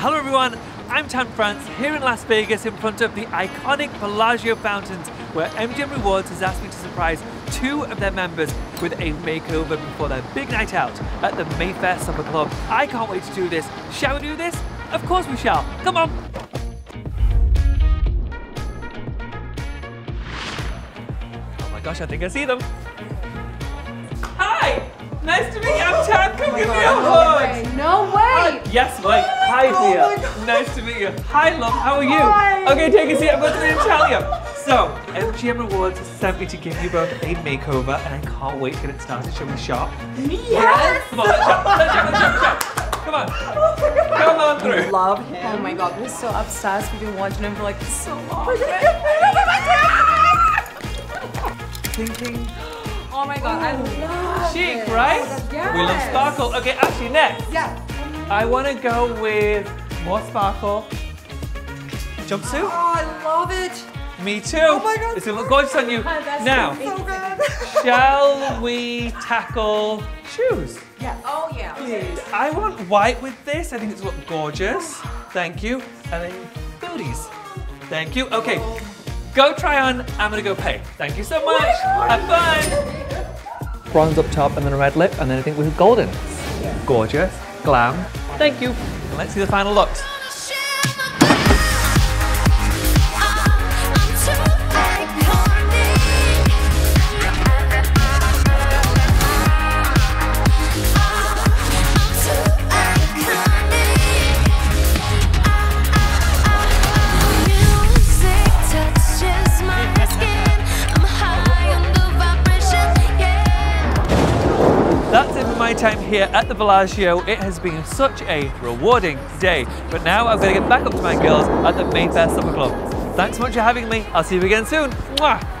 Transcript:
Hello everyone, I'm Tan France here in Las Vegas in front of the iconic Bellagio fountains where MGM Rewards has asked me to surprise two of their members with a makeover before their big night out at the Mayfair Supper Club. I can't wait to do this. Shall we do this? Of course we shall. Come on. Oh my gosh, I think I see them. Hi! Nice to meet you. I'm Tan. Come oh give me a hug. No way! Yes, Mike. Hi, Oh dear. nice to meet you. Hi, love. How are you? Hi. Okay, take a seat. I'm going to Natalia. So, MGM Rewards has sent me to give you both a makeover, and I can't wait to get it started. Shall we shop? Yes! Come on, let's shop. Let's shop. Let's shop. Let's shop. Come on. Come on through. Love him. Oh my god, we're so obsessed. We've been watching him for like so long. Thinking Oh my god, I love chic, it. right? Yes. We love sparkle. Okay, actually, next. Yeah. I want to go with more sparkle. Jumpsuit? Oh, I love it. Me oh too. Oh my God. It's gonna look gorgeous on you. Oh, that's now, so good. shall we tackle shoes? Yeah. Oh yeah. Please. I want white with this. I think it's look gorgeous. Thank you. And then booties. Thank you. Okay. Go try on. I'm gonna go pay. Thank you so oh much. Have fun. Bronze up top and then a red lip and then I think with golden. Gorgeous. Glam. Thank you. And let's see the final looks. Time here at the Bellagio. It has been such a rewarding day. But now I'm going to get back up to my girls at the Mayfair Supper Club. Thanks so much for having me. I'll see you again soon. Mwah!